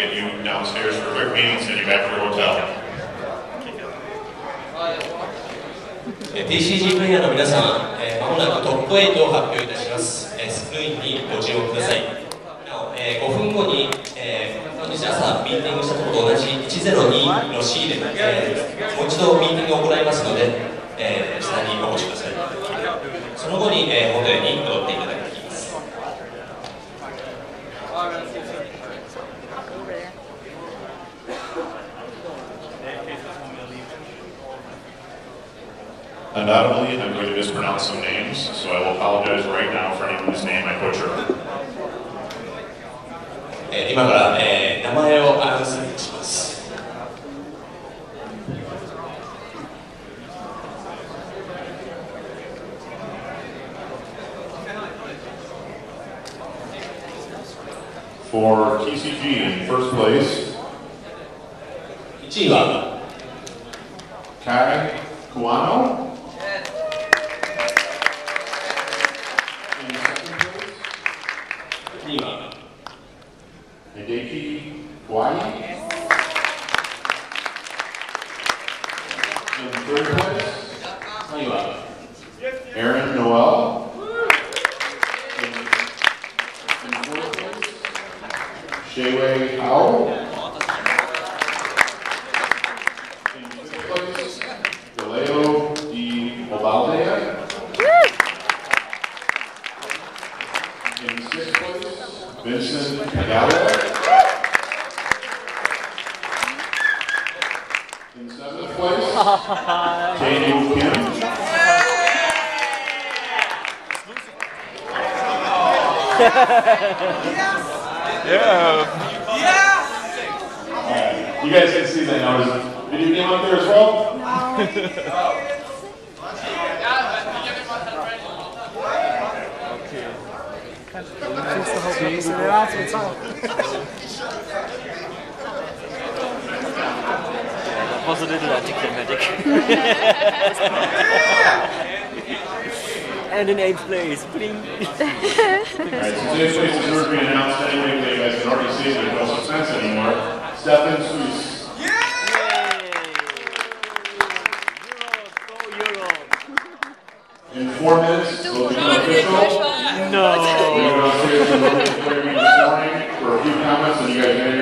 get you downstairs for a quick meeting, and send you back to your hotel. えー TCG プレイヤーの皆さん、えー、まもなくトップ8を発表いたします、えースクリーンにご注目ください。なお、えー5分後に、えー本日朝ミーティングしたところと同じ102の C で、えーもう一度ミーティングを行いますので、えー下にお越しください。その後に、えー Undoubtedly, I'm going to mispronounce some names, so I will apologize right now for anyone whose name I butcher. えー今から、えー名前をアナウンスします。 For TCG in first place, 1位は、 Kai Kuano. Hideki Kwai. In third place, 3位は、Aaron Noel. In, in fourth place, Shewei Hao. In fifth place, Galeo D. Ovalde. In sixth place, Vincent Gallo. In seventh place, Jae Kim. Alright, You guys can see that now. Is the video game up there as well? That was a little anticlimactic. and in eighth place. Alright, so today's are being announced anyway, but you guys can already see there's no suspense anymore. Stefan Suisse. In four minutes, become official. No. We're going to for a few comments,